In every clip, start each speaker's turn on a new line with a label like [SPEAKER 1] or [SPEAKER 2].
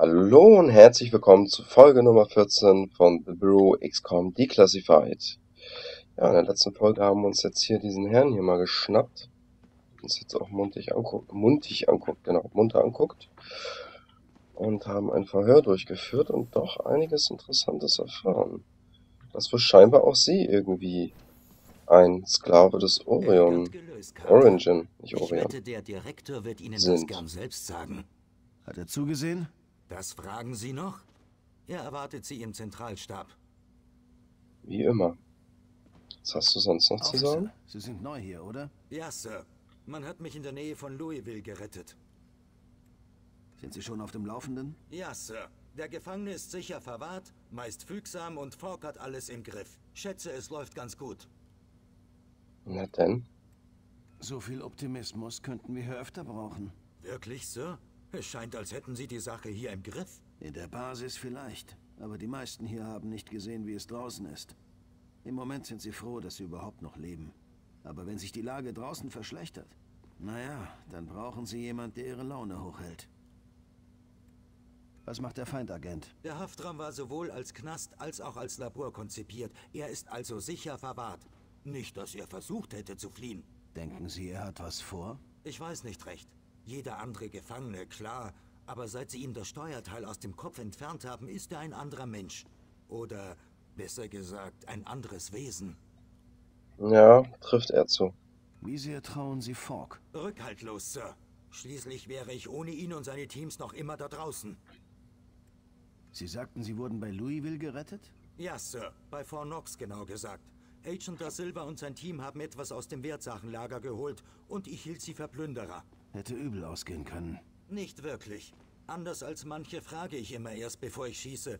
[SPEAKER 1] Hallo und herzlich willkommen zu Folge Nummer 14 von The Bureau XCOM Declassified. Ja, in der letzten Folge haben wir uns jetzt hier diesen Herrn hier mal geschnappt. Uns jetzt auch muntig anguckt, muntig anguckt, genau, munter anguckt. Und haben ein Verhör durchgeführt und doch einiges Interessantes erfahren. Dass wohl scheinbar auch sie irgendwie ein Sklave des Orion, Origin, nicht Orion,
[SPEAKER 2] wette, der Direktor wird Ihnen
[SPEAKER 1] sind.
[SPEAKER 2] das gern selbst sagen.
[SPEAKER 3] Hat er zugesehen?
[SPEAKER 2] Das fragen Sie noch? Er erwartet Sie im Zentralstab.
[SPEAKER 1] Wie immer. Was hast du sonst noch zu
[SPEAKER 3] Officer,
[SPEAKER 1] sagen?
[SPEAKER 3] Sie sind neu hier, oder?
[SPEAKER 2] Ja, Sir. Man hat mich in der Nähe von Louisville gerettet.
[SPEAKER 3] Sind Sie schon auf dem Laufenden?
[SPEAKER 2] Ja, Sir. Der Gefangene ist sicher verwahrt, meist fügsam und Falk hat alles im Griff. Schätze, es läuft ganz gut.
[SPEAKER 1] Na denn.
[SPEAKER 3] So viel Optimismus könnten wir hier öfter brauchen.
[SPEAKER 2] Wirklich, Sir? Es scheint, als hätten Sie die Sache hier im Griff.
[SPEAKER 3] In der Basis vielleicht, aber die meisten hier haben nicht gesehen, wie es draußen ist. Im Moment sind sie froh, dass sie überhaupt noch leben. Aber wenn sich die Lage draußen verschlechtert, naja, dann brauchen sie jemand, der ihre Laune hochhält. Was macht der Feindagent?
[SPEAKER 2] Der Haftraum war sowohl als Knast als auch als Labor konzipiert. Er ist also sicher verwahrt. Nicht, dass er versucht hätte zu fliehen.
[SPEAKER 3] Denken Sie, er hat was vor?
[SPEAKER 2] Ich weiß nicht recht. Jeder andere Gefangene, klar. Aber seit sie ihm das Steuerteil aus dem Kopf entfernt haben, ist er ein anderer Mensch. Oder, besser gesagt, ein anderes Wesen.
[SPEAKER 1] Ja, trifft er zu.
[SPEAKER 3] Wie sehr trauen Sie Falk?
[SPEAKER 2] Rückhaltlos, Sir. Schließlich wäre ich ohne ihn und seine Teams noch immer da draußen.
[SPEAKER 3] Sie sagten, Sie wurden bei Louisville gerettet?
[SPEAKER 2] Ja, Sir. Bei Fort Knox genau gesagt. Agent Da Silva und sein Team haben etwas aus dem Wertsachenlager geholt und ich hielt sie für Plünderer.
[SPEAKER 3] Hätte übel ausgehen können.
[SPEAKER 2] Nicht wirklich. Anders als manche frage ich immer erst, bevor ich schieße.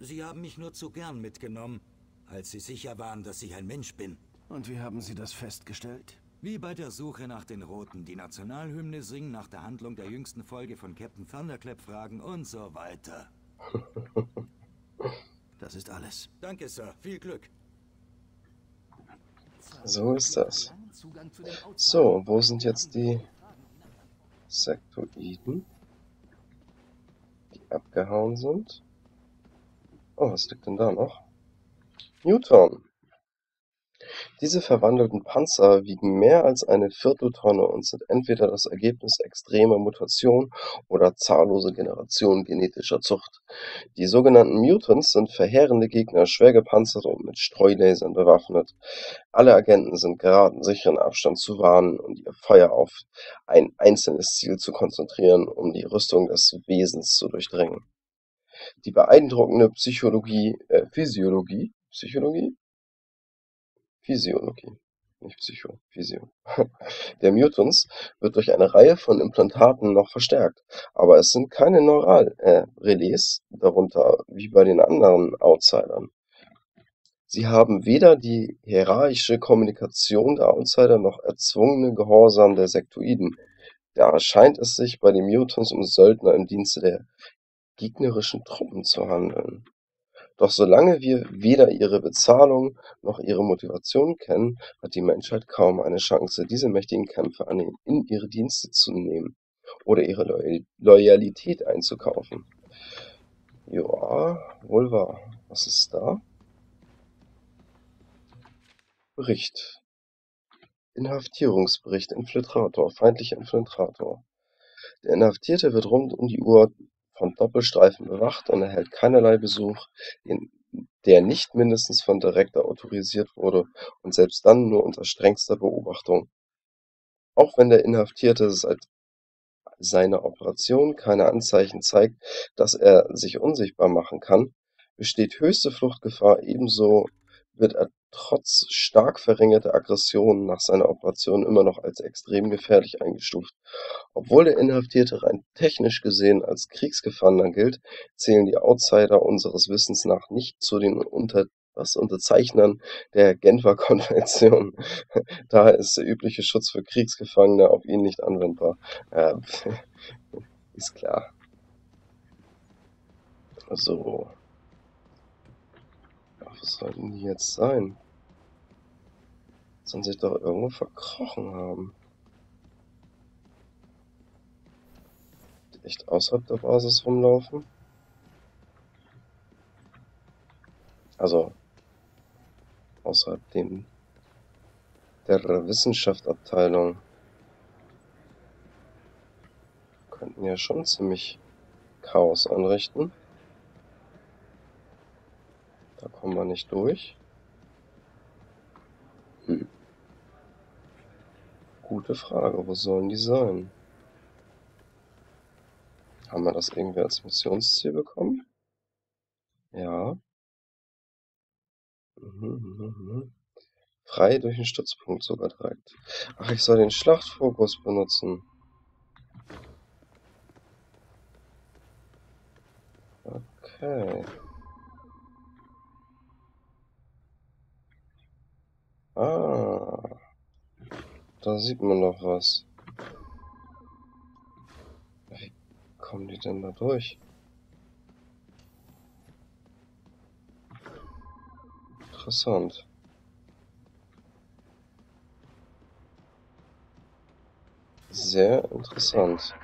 [SPEAKER 2] Sie haben mich nur zu gern mitgenommen, als sie sicher waren, dass ich ein Mensch bin.
[SPEAKER 3] Und wie haben Sie das festgestellt?
[SPEAKER 2] Wie bei der Suche nach den Roten, die Nationalhymne singen, nach der Handlung der jüngsten Folge von Captain Thunderclap fragen und so weiter.
[SPEAKER 3] Das ist alles.
[SPEAKER 2] Danke, Sir. Viel Glück.
[SPEAKER 1] So ist das. So, wo sind jetzt die Sektoiden, die abgehauen sind? Oh, was liegt denn da noch? Newton. Diese verwandelten Panzer wiegen mehr als eine Vierteltonne und sind entweder das Ergebnis extremer Mutation oder zahllose Generationen genetischer Zucht. Die sogenannten Mutants sind verheerende Gegner, schwer gepanzert und mit Streulasern bewaffnet. Alle Agenten sind geraten, sicheren Abstand zu wahren und ihr Feuer auf ein einzelnes Ziel zu konzentrieren, um die Rüstung des Wesens zu durchdringen. Die beeindruckende Psychologie, äh, Physiologie, Psychologie? Physiologie, nicht Psycho, Physio. Der Mutants wird durch eine Reihe von Implantaten noch verstärkt, aber es sind keine Neuralrelais darunter wie bei den anderen Outsidern. Sie haben weder die hierarchische Kommunikation der Outsider noch erzwungene Gehorsam der Sektoiden. Da scheint es sich bei den Mutants um Söldner im Dienste der gegnerischen Truppen zu handeln. Doch solange wir weder ihre Bezahlung noch ihre Motivation kennen, hat die Menschheit kaum eine Chance, diese mächtigen Kämpfer in ihre Dienste zu nehmen oder ihre Loyal Loyalität einzukaufen. Ja, wohl wahr. Was ist da? Bericht. Inhaftierungsbericht Infiltrator, feindlicher Infiltrator. Der Inhaftierte wird rund um die Uhr von Doppelstreifen bewacht und erhält keinerlei Besuch, der nicht mindestens von Director autorisiert wurde und selbst dann nur unter strengster Beobachtung. Auch wenn der Inhaftierte seit seiner Operation keine Anzeichen zeigt, dass er sich unsichtbar machen kann, besteht höchste Fluchtgefahr, ebenso wird er trotz stark verringerter Aggression nach seiner Operation immer noch als extrem gefährlich eingestuft. Obwohl der Inhaftierte rein technisch gesehen als Kriegsgefangener gilt, zählen die Outsider unseres Wissens nach nicht zu den unter was Unterzeichnern der Genfer Konvention. Daher ist der übliche Schutz für Kriegsgefangene auf ihn nicht anwendbar. Äh, ist klar. So was sollten die jetzt sein? Sollen sich doch irgendwo verkrochen haben. Die echt außerhalb der Basis rumlaufen? Also, außerhalb dem der Wissenschaftsabteilung. Könnten ja schon ziemlich Chaos anrichten. Da kommen wir nicht durch. Hm. Gute Frage, wo sollen die sein? Haben wir das irgendwie als Missionsziel bekommen? Ja. Mhm, mhm, mhm. Frei durch den Stützpunkt sogar direkt. Ach, ich soll den Schlachtfokus benutzen. Okay. Ah. Da sieht man noch was. Wie kommen die denn da durch? Interessant. Sehr interessant.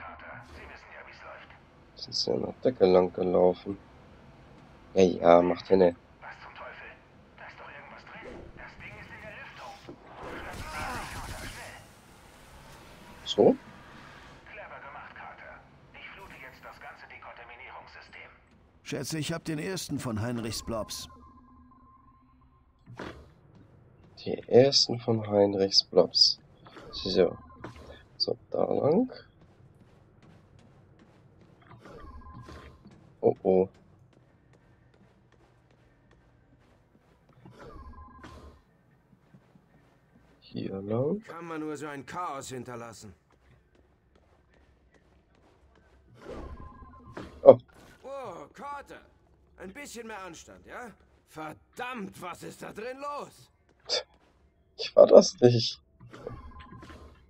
[SPEAKER 1] Sind sie an der Decke lang gelaufen. Ja, ja, macht ja ne.
[SPEAKER 4] Was zum Teufel? Da ist doch irgendwas drin. Das Ding ist in der Lüftung.
[SPEAKER 1] So?
[SPEAKER 4] Clever gemacht, Carter. Ich flute jetzt das ganze Dekontaminierungssystem.
[SPEAKER 3] Schätze, ich habe den ersten von Heinrichs Blobs.
[SPEAKER 1] Die ersten von Heinrichs Blobs. So. So, da lang. Oh oh. Hier lang.
[SPEAKER 5] Kann man nur so ein Chaos hinterlassen?
[SPEAKER 1] Oh,
[SPEAKER 5] Oh, Carter. Ein bisschen mehr Anstand, ja? Verdammt, was ist da drin los?
[SPEAKER 1] ich war das nicht.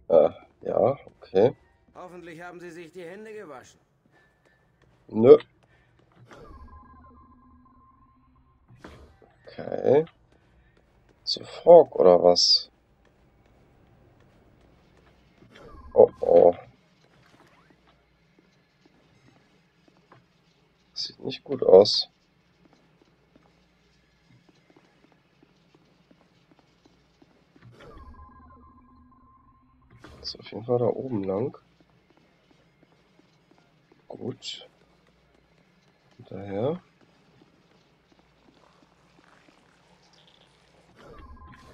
[SPEAKER 1] Äh, ja, okay.
[SPEAKER 5] Hoffentlich haben Sie sich die Hände gewaschen.
[SPEAKER 1] Nö. Okay. Zu Frog oder was? Oh oh. Sieht nicht gut aus. Ist auf jeden Fall da oben lang. Gut. Daher.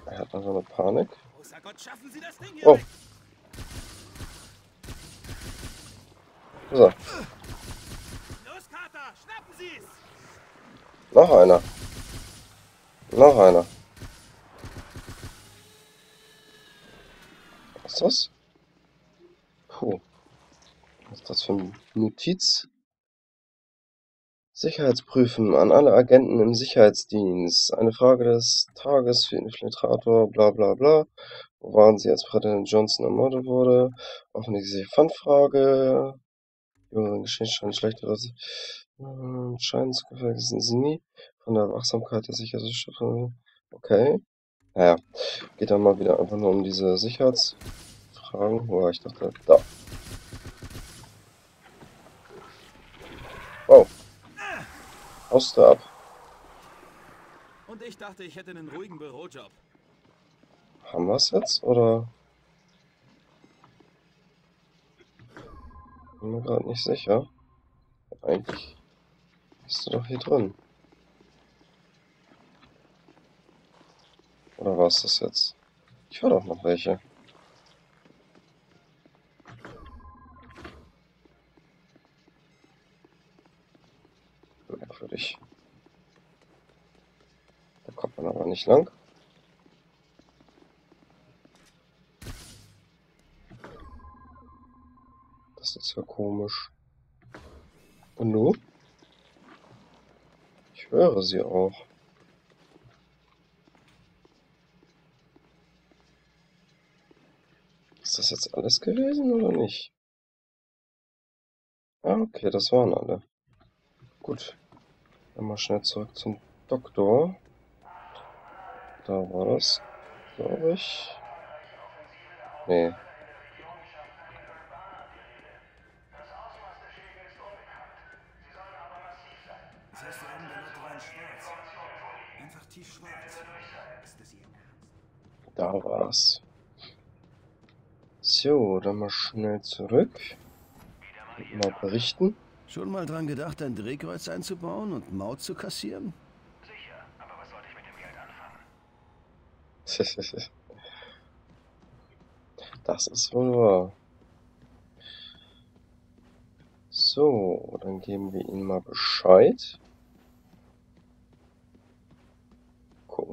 [SPEAKER 1] Er hat also eine Panik.
[SPEAKER 5] Das
[SPEAKER 1] Oh. So,
[SPEAKER 5] Los, Carter, schnappen Sie's!
[SPEAKER 1] Noch einer. Noch einer. Was ist das? Puh. Was ist das für eine Notiz? Sicherheitsprüfen an alle Agenten im Sicherheitsdienst. Eine Frage des Tages für Infiltrator, bla bla bla. Wo waren Sie, als Präsident Johnson ermordet wurde? Offensichtliche Fangfrage. Jüngeren Geschichtsstand schlechteres äh, Scheinsgefängnis sind Sie nie. Von der Wachsamkeit der Sicherheitsstoffe. Okay. Naja, geht dann mal wieder einfach nur um diese Sicherheitsfragen. Wo war ich dachte, da. Wow. Haust du ab.
[SPEAKER 5] Und ich dachte, ich hätte einen ruhigen Bürojob.
[SPEAKER 1] Haben wir es jetzt, oder? Bin mir gerade nicht sicher. Eigentlich bist du doch hier drin. Oder war es das jetzt? Ich höre doch noch welche. Merkwürdig. Da kommt man aber nicht lang. Das ist ja komisch. Und nun? Höre sie auch. Ist das jetzt alles gewesen oder nicht? Ah, okay, das waren alle. Gut. Dann mal schnell zurück zum Doktor. Da war das, glaube ich. Nee. Da war's. So, dann mal schnell zurück. Und mal berichten.
[SPEAKER 3] Schon mal dran gedacht, ein Drehkreuz einzubauen und Maut zu kassieren?
[SPEAKER 4] Sicher, aber was sollte ich mit dem Geld anfangen?
[SPEAKER 1] Das ist wohl wahr. So, dann geben wir ihm mal Bescheid.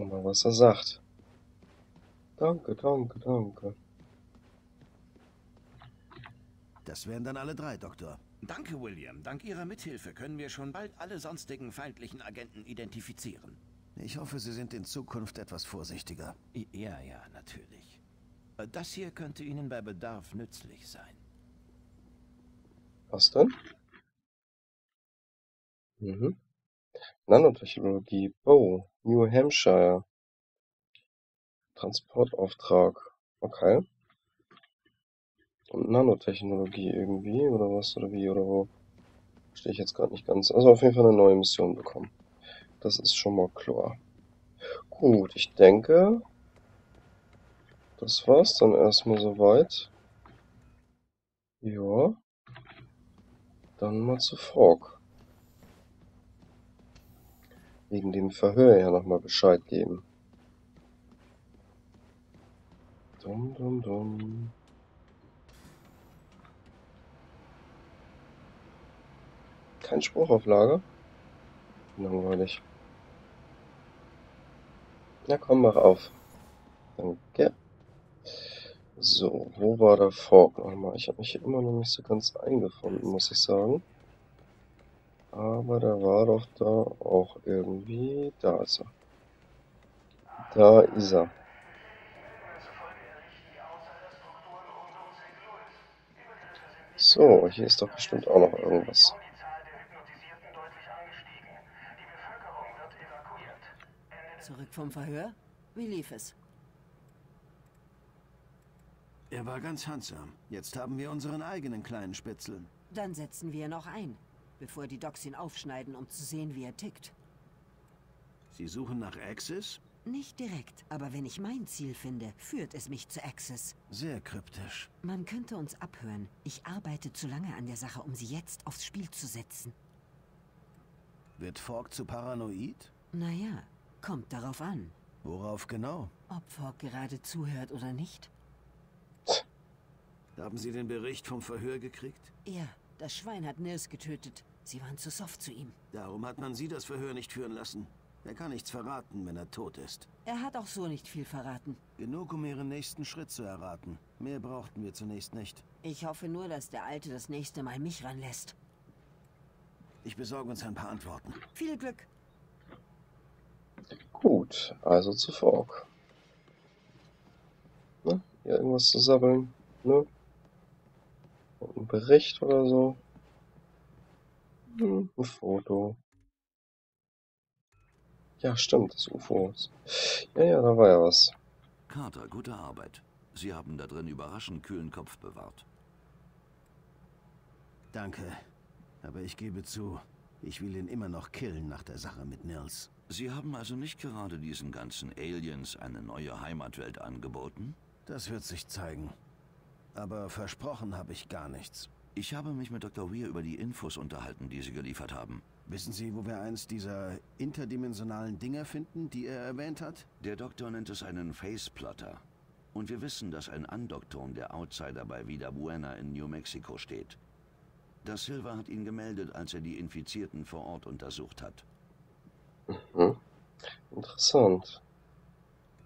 [SPEAKER 1] Gucken mal, was er sagt. Danke, danke, danke.
[SPEAKER 3] Das wären dann alle drei, Doktor.
[SPEAKER 6] Danke, William. Dank Ihrer Mithilfe können wir schon bald alle sonstigen feindlichen Agenten identifizieren.
[SPEAKER 3] Ich hoffe, Sie sind in Zukunft etwas vorsichtiger.
[SPEAKER 6] Ja, ja, natürlich. Äh, Das hier könnte Ihnen bei Bedarf nützlich sein.
[SPEAKER 1] Was denn? Mhm. Nanotechnologie. Oh, New Hampshire. Transportauftrag. Okay. Und Nanotechnologie irgendwie, oder was, oder wie, oder wo? Verstehe ich jetzt gerade nicht ganz. Also auf jeden Fall eine neue Mission bekommen. Das ist schon mal klar. Gut, ich denke, das war's dann erstmal soweit. Ja. Dann mal zu Frog. Wegen dem Verhör ja nochmal Bescheid geben. Dum, dum, dum. Kein Spruch auf Lager? Langweilig. Na komm, mach auf. Danke. So, wo war der Fork nochmal? Ich habe mich hier immer noch nicht so ganz eingefunden, muss ich sagen. Aber der war doch da auch irgendwie. Da ist er. Da ist er. So, hier ist doch bestimmt auch noch irgendwas.
[SPEAKER 7] Zurück vom Verhör? Wie lief es?
[SPEAKER 3] Er war ganz handsam. Jetzt haben wir unseren eigenen kleinen Spitzel.
[SPEAKER 7] Dann setzen wir noch ein, bevor die Docs ihn aufschneiden, um zu sehen, wie er tickt.
[SPEAKER 3] Sie suchen nach Axis?
[SPEAKER 7] Nicht direkt, aber wenn ich mein Ziel finde, führt es mich zu Access.
[SPEAKER 3] Sehr kryptisch.
[SPEAKER 7] Man könnte uns abhören. Ich arbeite zu lange an der Sache, um sie jetzt aufs Spiel zu setzen.
[SPEAKER 3] Wird Falk zu paranoid?
[SPEAKER 7] Naja, kommt darauf an,
[SPEAKER 3] Worauf genau?
[SPEAKER 7] ob Fogg gerade zuhört oder nicht.
[SPEAKER 3] Haben Sie den Bericht vom Verhör gekriegt?
[SPEAKER 7] Ja, das Schwein hat Nils getötet. Sie waren zu soft zu ihm.
[SPEAKER 3] Darum hat man Sie das Verhör nicht führen lassen. Er kann nichts verraten, wenn er tot ist.
[SPEAKER 7] Er hat auch so nicht viel verraten.
[SPEAKER 3] Genug, um Ihren nächsten Schritt zu erraten. Mehr brauchten wir zunächst nicht.
[SPEAKER 7] Ich hoffe nur, dass der Alte das nächste Mal mich ranlässt.
[SPEAKER 3] Ich besorge uns ein paar Antworten.
[SPEAKER 7] Viel Glück.
[SPEAKER 1] Gut, also zu Fork. Ne? Hier irgendwas zu sabbeln? Ne? Und ein Bericht oder so? Hm, ein Foto. Ja, stimmt, das UFO. Ja, ja, da war ja was.
[SPEAKER 8] Carter, gute Arbeit. Sie haben da drin überraschend kühlen Kopf bewahrt.
[SPEAKER 3] Danke. Aber ich gebe zu, ich will ihn immer noch killen nach der Sache mit Nils.
[SPEAKER 8] Sie haben also nicht gerade diesen ganzen Aliens eine neue Heimatwelt angeboten?
[SPEAKER 3] Das wird sich zeigen. Aber versprochen habe ich gar nichts.
[SPEAKER 8] Ich habe mich mit Dr. Weir über die Infos unterhalten, die Sie geliefert haben.
[SPEAKER 3] Wissen Sie, wo wir eins dieser interdimensionalen Dinger finden, die er erwähnt hat?
[SPEAKER 8] Der Doktor nennt es einen Faceplotter. Und wir wissen, dass ein Andockturm der Outsider bei Vida Buena in New Mexico steht. Da Silva hat ihn gemeldet, als er die Infizierten vor Ort untersucht hat.
[SPEAKER 1] Hm. Interessant.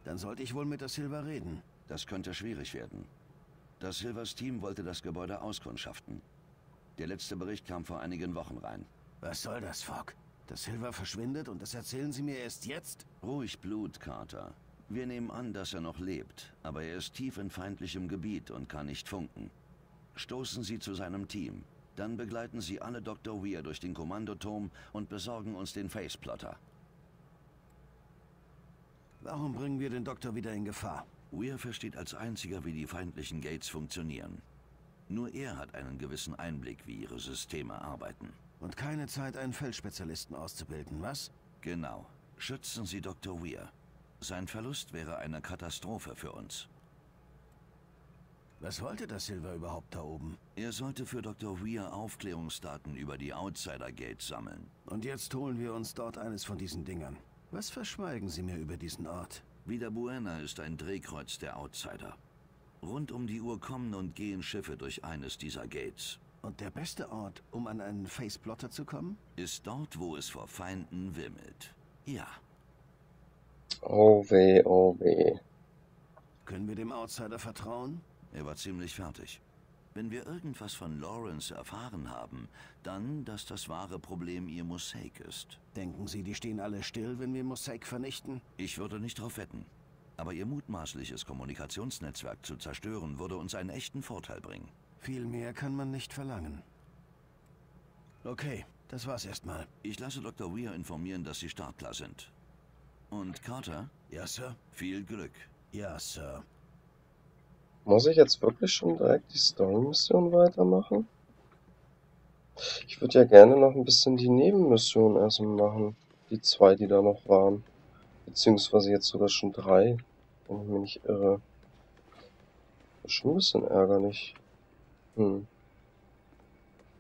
[SPEAKER 3] Dann sollte ich wohl mit der Silva reden.
[SPEAKER 8] Das könnte schwierig werden. Das Silvers Team wollte das Gebäude auskundschaften. Der letzte Bericht kam vor einigen Wochen rein.
[SPEAKER 3] Was soll das, Fogg? Das Silva verschwindet und das erzählen Sie mir erst jetzt?
[SPEAKER 8] Ruhig Blut, Carter. Wir nehmen an, dass er noch lebt, aber er ist tief in feindlichem Gebiet und kann nicht funken. Stoßen Sie zu seinem Team. Dann begleiten Sie alle Dr. Weir durch den Kommandoturm und besorgen uns den Faceplotter.
[SPEAKER 3] Warum bringen wir den Doktor wieder in Gefahr?
[SPEAKER 8] Weir versteht als einziger, wie die feindlichen Gates funktionieren. Nur er hat einen gewissen Einblick, wie ihre Systeme arbeiten.
[SPEAKER 3] Und keine Zeit, einen Feldspezialisten auszubilden, was?
[SPEAKER 8] Genau. Schützen Sie Dr. Weir. Sein Verlust wäre eine Katastrophe für uns.
[SPEAKER 3] Was wollte das Silver überhaupt da oben?
[SPEAKER 8] Er sollte für Dr. Weir Aufklärungsdaten über die Outsider Gates sammeln.
[SPEAKER 3] Und jetzt holen wir uns dort eines von diesen Dingern. Was verschweigen Sie mir über diesen Ort?
[SPEAKER 8] Vida Buena ist ein Drehkreuz der Outsider. Rund um die Uhr kommen und gehen Schiffe durch eines dieser Gates.
[SPEAKER 3] Und der beste Ort, um an einen Faceplotter zu kommen?
[SPEAKER 8] Ist dort, wo es vor Feinden wimmelt. Ja.
[SPEAKER 1] Oh weh, oh weh.
[SPEAKER 3] Können wir dem Outsider vertrauen?
[SPEAKER 8] Er war ziemlich fertig. Wenn wir irgendwas von Lawrence erfahren haben, dann, dass das wahre Problem ihr Mosaic ist.
[SPEAKER 3] Denken Sie, die stehen alle still, wenn wir Mosaic vernichten?
[SPEAKER 8] Ich würde nicht darauf wetten. Aber ihr mutmaßliches Kommunikationsnetzwerk zu zerstören, würde uns einen echten Vorteil bringen.
[SPEAKER 3] Viel mehr kann man nicht verlangen. Okay, das war's erstmal.
[SPEAKER 8] Ich lasse Dr. Weir informieren, dass Sie startklar sind. Und Carter?
[SPEAKER 3] Ja, Sir?
[SPEAKER 8] Viel Glück.
[SPEAKER 3] Ja, Sir.
[SPEAKER 1] Muss ich jetzt wirklich schon direkt die Story-Mission weitermachen? Ich würde ja gerne noch ein bisschen die Nebenmission erstmal machen. Die zwei, die da noch waren. Beziehungsweise jetzt sogar schon drei, wenn ich mich nicht irre. Das ist schon ein bisschen ärgerlich. Hm.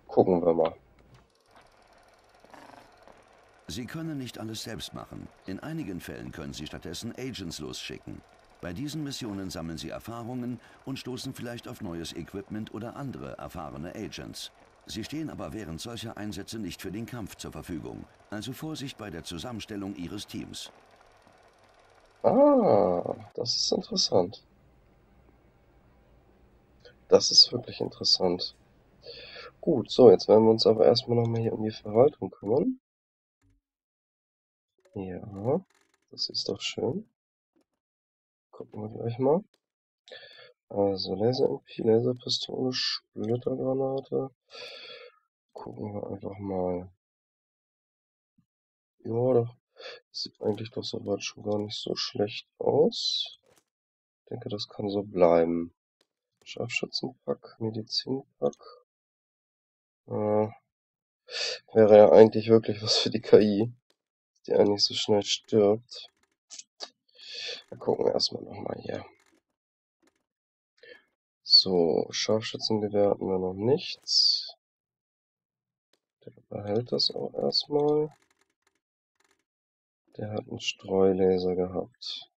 [SPEAKER 1] Gucken wir mal.
[SPEAKER 8] Sie können nicht alles selbst machen. In einigen Fällen können Sie stattdessen Agents losschicken. Bei diesen Missionen sammeln Sie Erfahrungen und stoßen vielleicht auf neues Equipment oder andere erfahrene Agents. Sie stehen aber während solcher Einsätze nicht für den Kampf zur Verfügung. Also Vorsicht bei der Zusammenstellung Ihres Teams.
[SPEAKER 1] Ah, das ist interessant. Das ist wirklich interessant. Gut, so, jetzt werden wir uns aber erstmal nochmal hier um die Verwaltung kümmern. Ja, das ist doch schön. Gucken wir gleich mal. Also Laser-MP, Laserpistole, Splittergranate. Gucken wir einfach mal. Ja, das sieht eigentlich doch soweit schon gar nicht so schlecht aus. Ich denke, das kann so bleiben. Scharfschützenpack, Medizinpack. Äh, wäre ja eigentlich wirklich was für die KI, die eigentlich so schnell stirbt. Wir gucken erstmal nochmal hier. So, Scharfschützengewehr hatten wir noch nichts. Der behält das auch erstmal. Der hat einen Streulaser gehabt.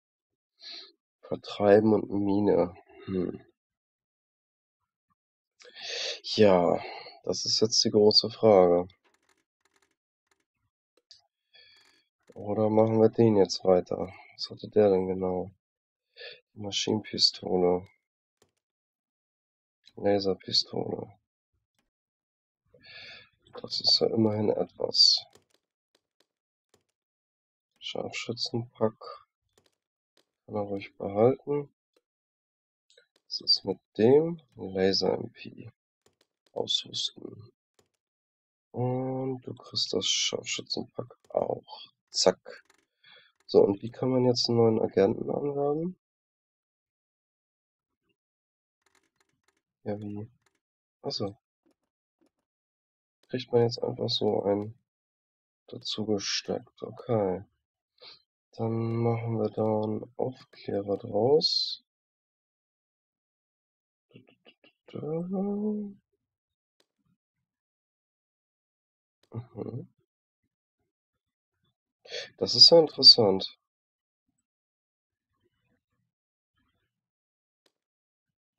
[SPEAKER 1] Vertreiben und Mine. Hm. Ja, das ist jetzt die große Frage. Oder machen wir den jetzt weiter? Was hatte der denn genau? Maschinenpistole. Laserpistole. Das ist ja immerhin etwas. Scharfschützenpack. Kann er ruhig behalten. Was ist mit dem? Laser-MP. Ausrüsten. Und du kriegst das Scharfschützenpack auch. Zack. So, und wie kann man jetzt einen neuen Agenten anwerben? Ja, wie? Achso. Kriegt man jetzt einfach so ein dazu gesteckt. Okay. Dann machen wir da einen Aufklärer draus. Mhm. Das ist ja interessant.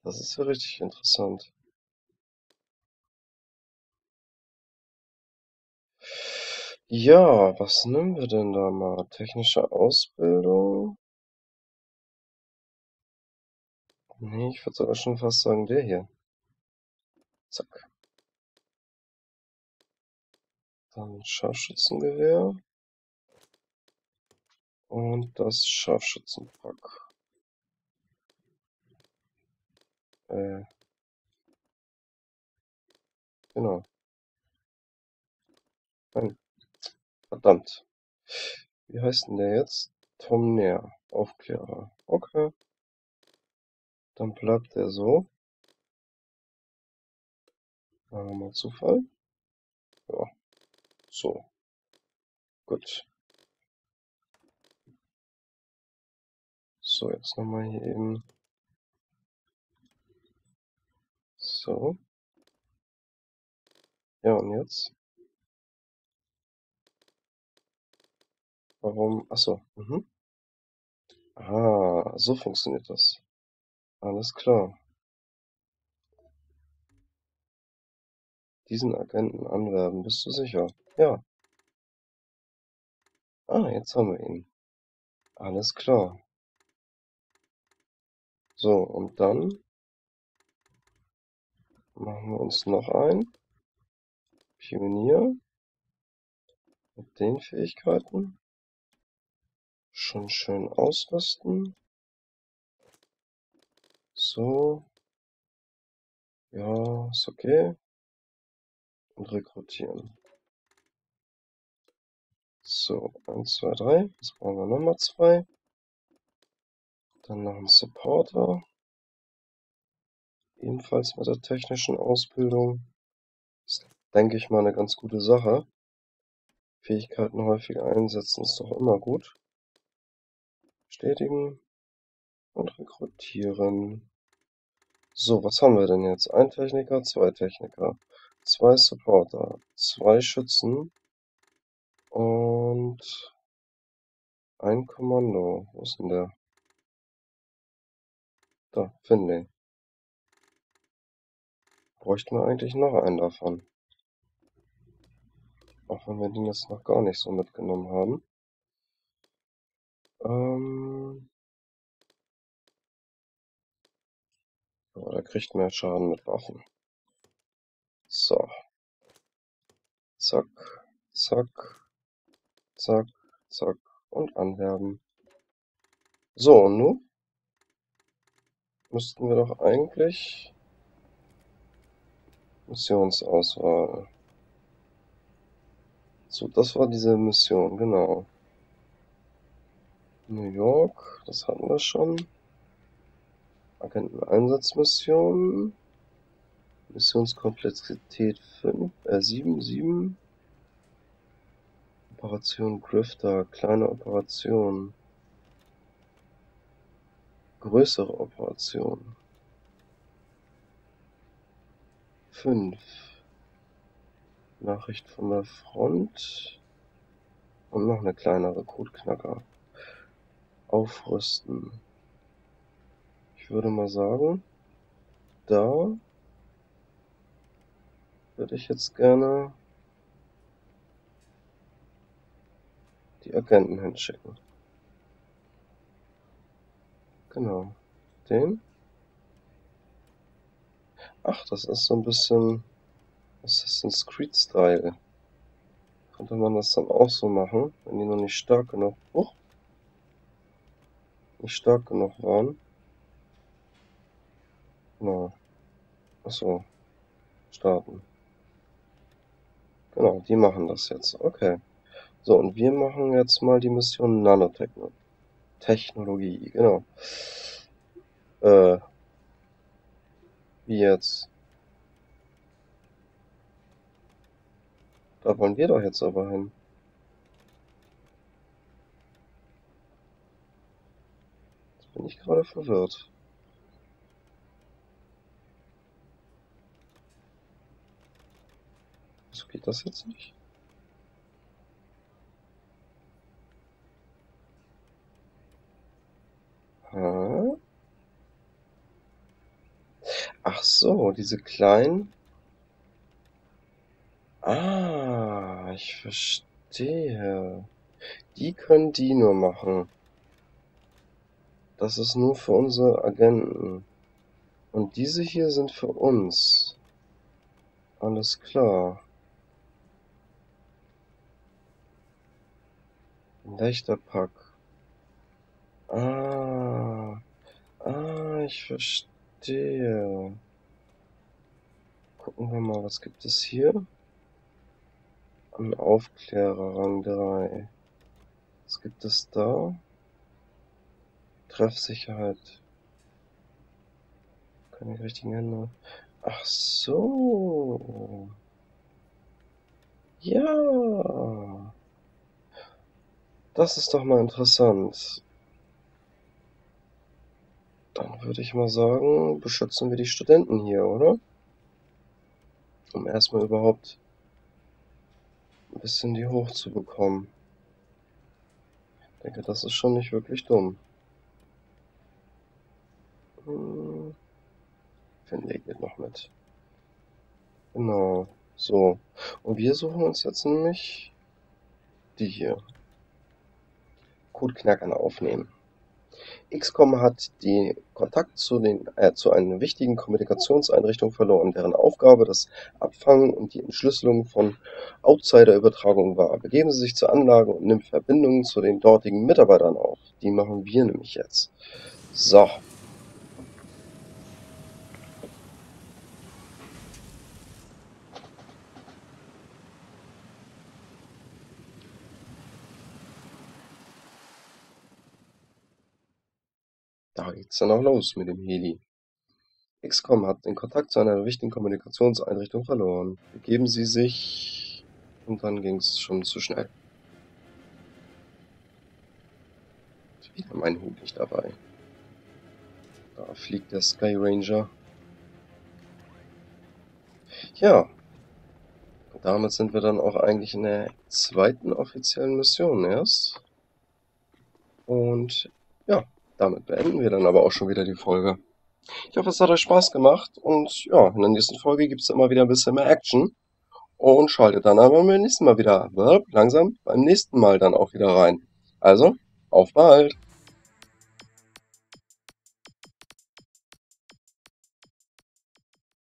[SPEAKER 1] Das ist ja richtig interessant. Ja, was nehmen wir denn da mal? Technische Ausbildung? Nee, ich würde sogar schon fast sagen, der hier. Zack. Dann Scharfschützengewehr. Und das Scharfschützenpack. Äh. Genau. Nein. Verdammt. Wie heißt denn der jetzt? Tom Nair. Aufklärer. Okay. Dann bleibt der so. Machen wir mal Zufall. Ja. So. Gut. So, jetzt nochmal hier eben. So. Ja, und jetzt? Warum? Achso. Mhm. Ah, so funktioniert das. Alles klar. Diesen Agenten anwerben, bist du sicher? Ja. Ah, jetzt haben wir ihn. Alles klar. So, und dann machen wir uns noch ein. Pionier. Mit den Fähigkeiten. Schon schön ausrüsten. So. Ja, ist okay. Und rekrutieren. So, 1, 2, 3. Jetzt brauchen wir nochmal zwei. Dann noch einen Supporter. Ebenfalls mit der technischen Ausbildung. Das ist, denke ich mal, eine ganz gute Sache. Fähigkeiten häufiger einsetzen ist doch immer gut. Bestätigen und rekrutieren. So, was haben wir denn jetzt? Ein Techniker, zwei Techniker, zwei Supporter, zwei Schützen und ein Kommando. Wo ist denn der? Da, Finlay. Bräuchten wir eigentlich noch einen davon. Auch wenn wir den jetzt noch gar nicht so mitgenommen haben. Ähm. Oh, der kriegt mehr Schaden mit Waffen. So. Zack, zack, zack, zack und anwerben. So, und nun müssten wir doch eigentlich Missionsauswahl. So, das war diese Mission, genau. New York, das hatten wir schon. Agenteneinsatzmission. Missionskomplexität 5, äh 7, 7. Operation Grifter, kleine Operation. Größere Operation. 5. Nachricht von der Front. Und noch eine kleinere Codeknacker. Aufrüsten. Ich würde mal sagen, da würde ich jetzt gerne die Agenten hinschicken. Genau. Den. Ach, das ist so ein bisschen Assassin's Creed Style. Könnte man das dann auch so machen, wenn die noch nicht stark genug, oh, nicht stark genug waren. Genau. Achso. Starten. Genau, die machen das jetzt. Okay. So, und wir machen jetzt mal die Mission Nanotechnologie. Technologie, genau. Äh, wie jetzt? Da wollen wir doch jetzt aber hin. Jetzt bin ich gerade verwirrt. Wieso geht das jetzt nicht? Hä? Ach so, diese kleinen. Ah, ich verstehe. Die können die nur machen. Das ist nur für unsere Agenten. Und diese hier sind für uns. Alles klar. Wächterpack. Ah. Ah, ich verstehe. Gucken wir mal, was gibt es hier? Ein Aufklärer Rang 3. Was gibt es da? Treffsicherheit. Keine richtigen Hände. Ach so. Ja. Das ist doch mal interessant. Dann würde ich mal sagen, beschützen wir die Studenten hier, oder? Um erstmal überhaupt ein bisschen die hochzubekommen. Ich denke, das ist schon nicht wirklich dumm. Hm. Finlay geht noch mit. Genau. So. Und wir suchen uns jetzt nämlich die hier. Codeknackern aufnehmen. XCOM hat den Kontakt zu, den, äh, zu einer wichtigen Kommunikationseinrichtung verloren, deren Aufgabe das Abfangen und die Entschlüsselung von Outsider-Übertragungen war. Begeben Sie sich zur Anlage und nimmt Verbindungen zu den dortigen Mitarbeitern auf. Die machen wir nämlich jetzt. So. Da geht's dann auch los mit dem Heli. XCOM hat den Kontakt zu einer wichtigen Kommunikationseinrichtung verloren. Begeben Sie sich... Und dann ging's schon zu schnell. Wieder mein Hut nicht dabei. Da fliegt der Sky Ranger. Ja. Damit sind wir dann auch eigentlich in der zweiten offiziellen Mission erst. Und damit beenden wir dann aber auch schon wieder die Folge. Ich hoffe, es hat euch Spaß gemacht und ja, in der nächsten Folge gibt es immer wieder ein bisschen mehr Action. Und schaltet dann aber beim nächsten Mal wieder langsam beim nächsten Mal dann auch wieder rein. Also, auf bald!